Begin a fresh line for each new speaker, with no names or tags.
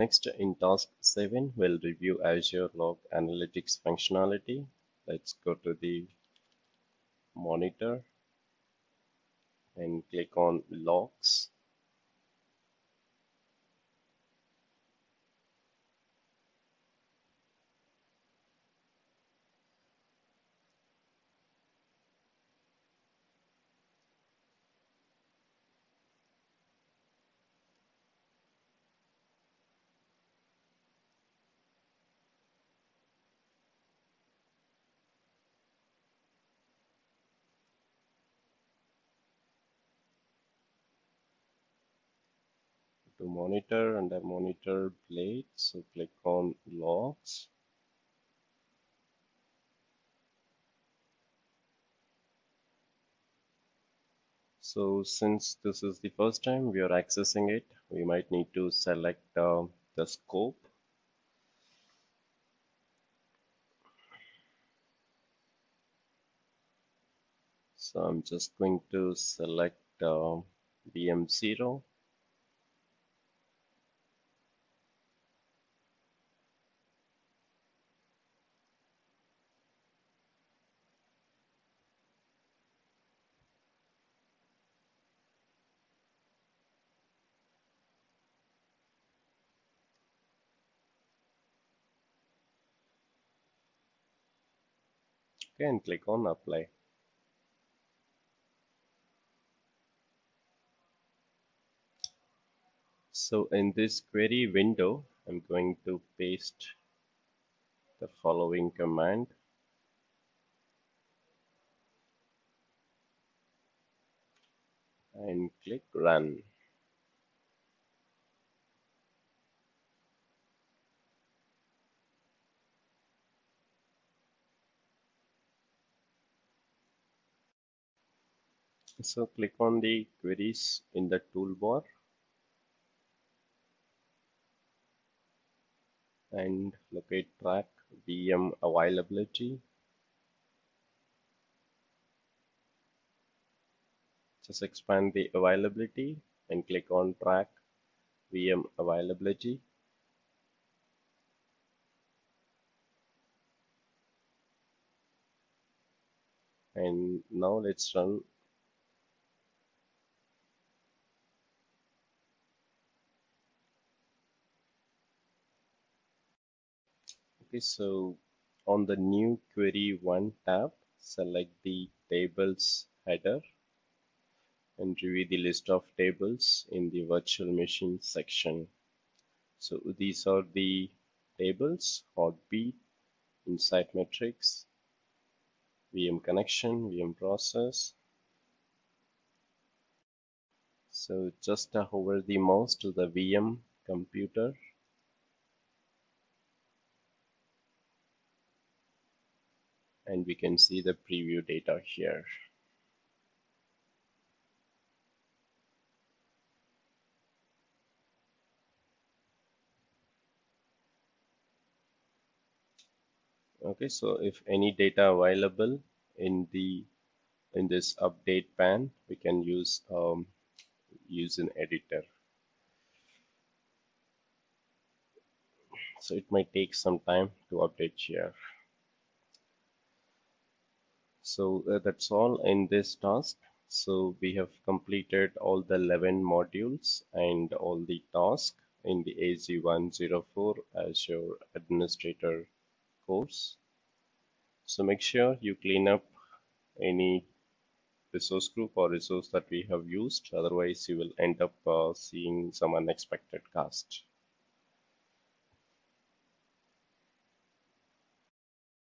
Next, in task 7, we'll review Azure Log Analytics functionality. Let's go to the monitor and click on logs. To monitor under monitor blade so click on logs so since this is the first time we are accessing it we might need to select uh, the scope. So I'm just going to select uh, VM0 and click on apply. So in this query window I'm going to paste the following command. And click run So click on the queries in the toolbar and locate track VM availability. Just expand the availability and click on track VM availability. And now let's run okay so on the new query 1 tab select the tables header and review the list of tables in the virtual machine section. So these are the tables heartbeat insight metrics VM connection VM process. So just hover the mouse to the VM computer and we can see the preview data here. Okay, so if any data available in the in this update pan, we can use um, use an editor. So it might take some time to update here so uh, that's all in this task. So we have completed all the 11 modules and all the tasks in the AZ104 Azure Administrator course. So make sure you clean up any resource group or resource that we have used. Otherwise you will end up uh, seeing some unexpected cast